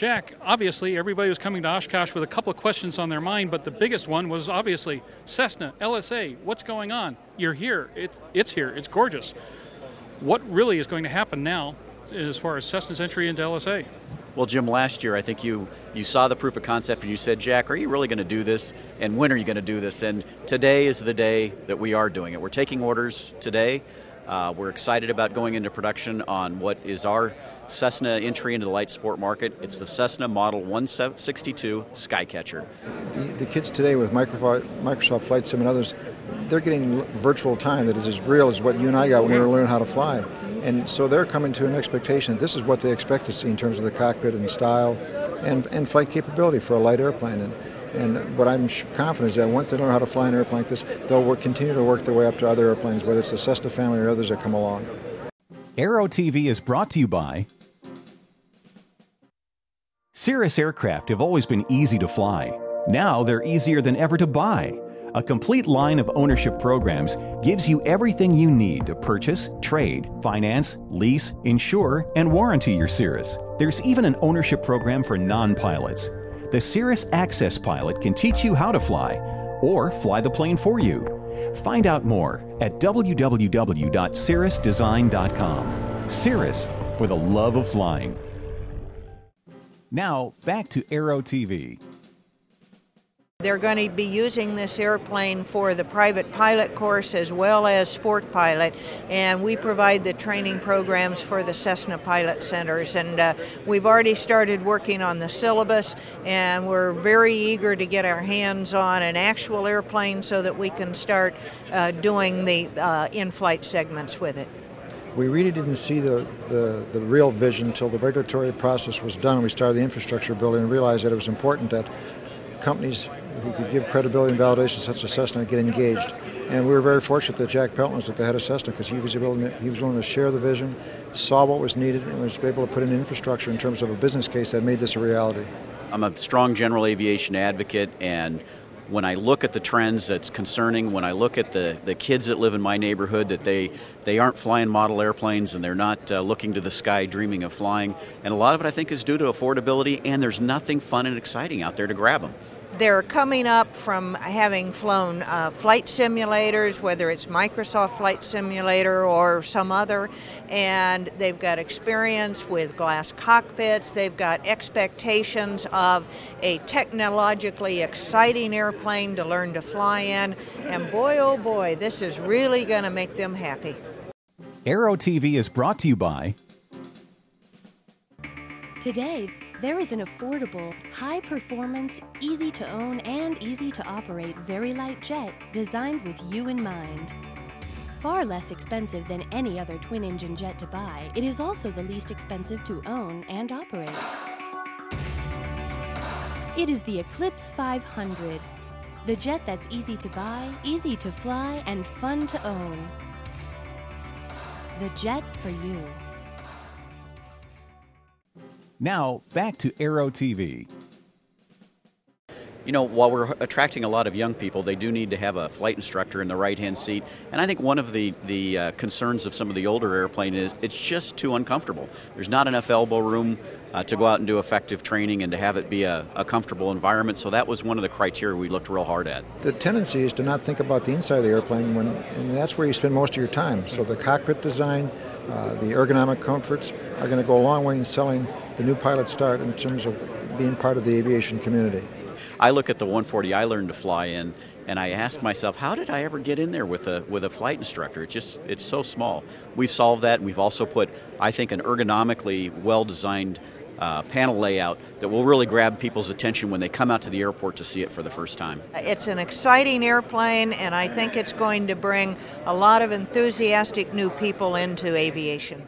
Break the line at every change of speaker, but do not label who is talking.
Jack, obviously everybody was coming to Oshkosh with a couple of questions on their mind, but the biggest one was obviously Cessna, LSA, what's going on? You're here. It's, it's here. It's gorgeous. What really is going to happen now as far as Cessna's entry into LSA?
Well, Jim, last year I think you you saw the proof of concept and you said, Jack, are you really going to do this? And when are you going to do this? And today is the day that we are doing it. We're taking orders today. Uh, we're excited about going into production on what is our Cessna entry into the light sport market. It's the Cessna Model 162 Skycatcher.
The, the kids today with Microsoft, Microsoft Flight Sim and others, they're getting virtual time that is as real as what you and I got when we were learning how to fly. And so they're coming to an expectation this is what they expect to see in terms of the cockpit and style and, and flight capability for a light airplane. And, and what I'm confident is that once they learn how to fly an airplane like this, they'll work, continue to work their way up to other airplanes, whether it's the Cessna family or others that come along.
Aero TV is brought to you by Cirrus aircraft have always been easy to fly. Now they're easier than ever to buy. A complete line of ownership programs gives you everything you need to purchase, trade, finance, lease, insure, and warranty your Cirrus. There's even an ownership program for non pilots. The Cirrus Access Pilot can teach you how to fly or fly the plane for you. Find out more at www.cirrusdesign.com. Cirrus for the love of flying. Now, back to Aero TV.
They're going to be using this airplane for the private pilot course as well as sport pilot, and we provide the training programs for the Cessna Pilot Centers. And uh, we've already started working on the syllabus, and we're very eager to get our hands on an actual airplane so that we can start uh, doing the uh, in flight segments with it.
We really didn't see the, the, the real vision until the regulatory process was done. And we started the infrastructure building and realized that it was important that companies who could give credibility and validation to such a Cessna and get engaged. And we were very fortunate that Jack Pelton was at the head of Cessna because he was willing to, he was willing to share the vision, saw what was needed, and was able to put in infrastructure in terms of a business case that made this a reality.
I'm a strong general aviation advocate, and when I look at the trends, that's concerning. When I look at the, the kids that live in my neighborhood, that they, they aren't flying model airplanes and they're not uh, looking to the sky dreaming of flying. And a lot of it, I think, is due to affordability, and there's nothing fun and exciting out there to grab them
they're coming up from having flown uh, flight simulators, whether it's Microsoft Flight Simulator or some other, and they've got experience with glass cockpits. They've got expectations of a technologically exciting airplane to learn to fly in, and boy, oh boy, this is really going to make them happy.
Aero TV is brought to you by.
Today, there is an affordable, high performance, easy to own, and easy to operate very light jet designed with you in mind. Far less expensive than any other twin engine jet to buy, it is also the least expensive to own and operate. It is the Eclipse 500, the jet that's easy to buy, easy to fly, and fun to own. The jet for you.
Now, back to Aero TV.
You know, while we're attracting a lot of young people, they do need to have a flight instructor in the right hand seat. And I think one of the, the uh, concerns of some of the older airplane is it's just too uncomfortable. There's not enough elbow room uh, to go out and do effective training and to have it be a, a, comfortable environment. So that was one of the criteria we looked real hard at.
The tendency is to not think about the inside of the airplane, when, and that's where you spend most of your time. So the cockpit design, uh, the ergonomic comforts are going to go a long way in selling the new pilot start in terms of being part of the aviation community.
I look at the 140 I learned to fly in, and I ask myself, how did I ever get in there with a with a flight instructor? It's just it's so small. We've solved that, and we've also put, I think, an ergonomically well designed. Uh, panel layout that will really grab people's attention when they come out to the airport to see it for the first time.
It's an exciting airplane, and I think it's going to bring a lot of enthusiastic new people into aviation.